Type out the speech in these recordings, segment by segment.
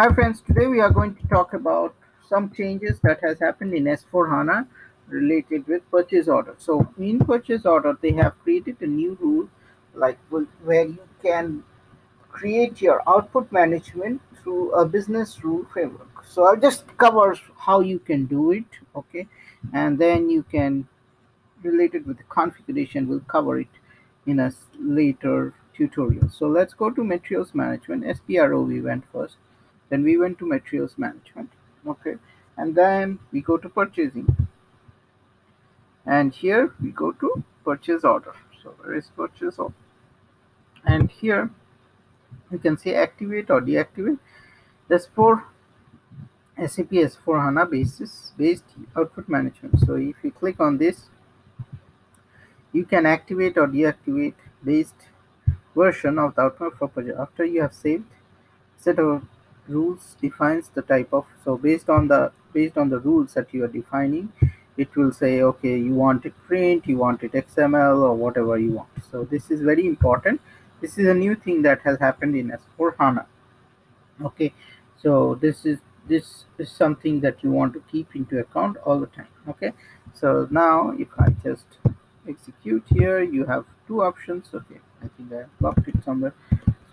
Hi friends, today we are going to talk about some changes that has happened in S4 HANA related with purchase order. So in purchase order, they have created a new rule like where you can create your output management through a business rule framework. So I'll just cover how you can do it, okay? And then you can related with the configuration, we'll cover it in a later tutorial. So let's go to materials management, SPRO we went first then we went to materials management okay? And then we go to purchasing. And here we go to purchase order. So where is purchase order? And here you can say activate or deactivate. This for SAP S4 HANA basis based output management. So if you click on this you can activate or deactivate based version of the output for project after you have saved set of rules defines the type of so based on the based on the rules that you are defining it will say okay you want it print you want it xml or whatever you want. So this is very important. This is a new thing that has happened in s4 hana. Okay so this is this is something that you want to keep into account all the time. Okay so now if i just execute here you have two options. Okay i think i blocked it somewhere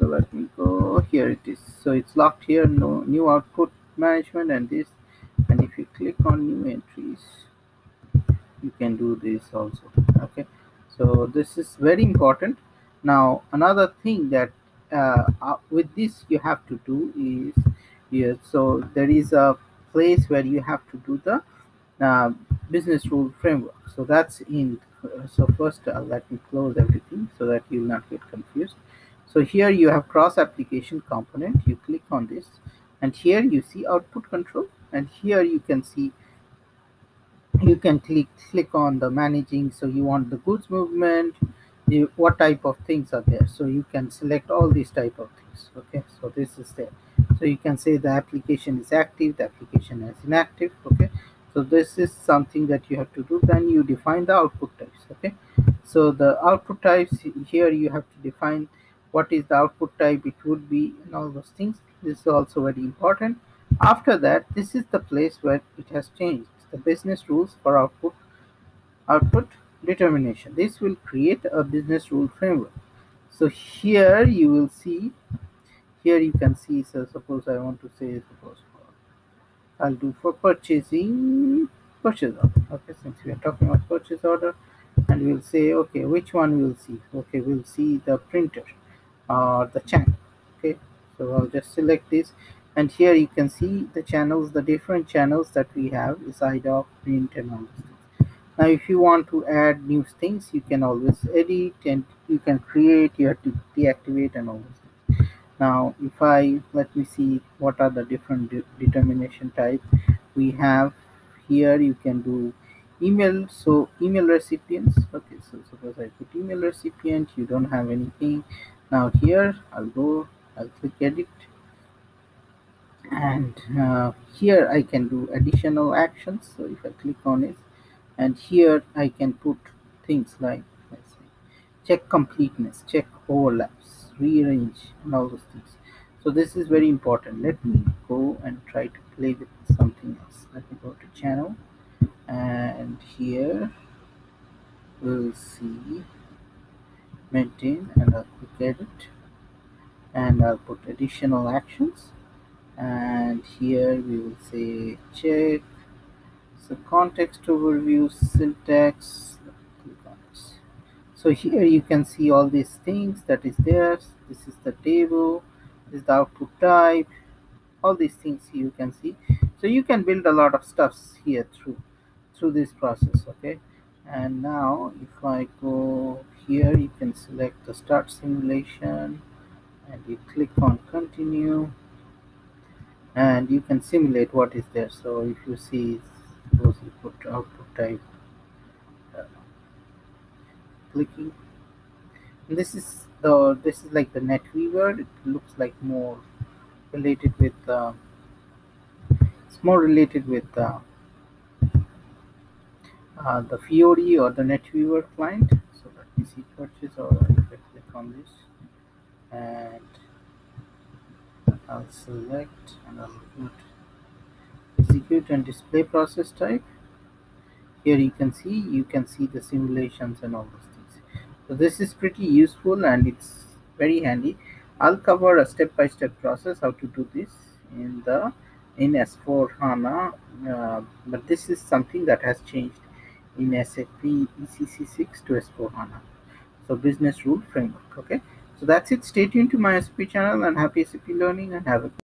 let me go here it is. So it's locked here. No new output management and this. And if you click on new entries you can do this also. Okay. So this is very important. Now another thing that uh, uh, with this you have to do is here. So there is a place where you have to do the uh, business rule framework. So that's in so first uh, let me close everything so that you will not get confused so here you have cross application component. You click on this and here you see output control and here you can see you can click click on the managing. So you want the goods movement you, what type of things are there. So you can select all these type of things. Okay so this is there. So you can say the application is active the application is inactive. Okay so this is something that you have to do. Then you define the output types. Okay so the output types here you have to define what is the output type it would be and all those things. This is also very important. After that this is the place where it has changed. The business rules for output output determination. This will create a business rule framework. So here you will see here you can see so suppose i want to say suppose i'll do for purchasing purchase order. Okay since we are talking about purchase order and we'll say okay which one we'll see? Okay we'll see the printer or the channel. Okay so I'll just select this and here you can see the channels the different channels that we have inside of print and all now if you want to add new things you can always edit and you can create you have to deactivate and all those things. Now if I let me see what are the different de determination type we have here. You can do email so email recipients. Okay so suppose I put email recipient you don't have anything now here I'll go I'll click edit. And uh, here I can do additional actions. So if I click on it and here I can put things like let's say check completeness check overlaps rearrange and all those things. So this is very important. Let me go and try to play with something else. Let me go to channel. And here we'll see maintain and I'll click edit and I'll put additional actions. And here we will say check. So context overview syntax so here you can see all these things that is there. This is the table this is the output type all these things you can see. So you can build a lot of stuffs here through through this process okay? And now if I go here you can select the start simulation and you click on continue and you can simulate what is there so if you see suppose you put output type uh, clicking and this is the this is like the NetWeaver it looks like more related with uh, it's more related with uh, uh, the Fiori or the NetWeaver client. Let purchase or if I click on this. And I'll select and I'll put execute and display process type. Here you can see you can see the simulations and all those things. So this is pretty useful and it's very handy. I'll cover a step-by-step -step process how to do this in the in s4 hana uh, but this is something that has changed in sap ecc6 to s4 hana. So business rule framework okay? So that's it. Stay tuned to my sap channel and happy sap learning and have a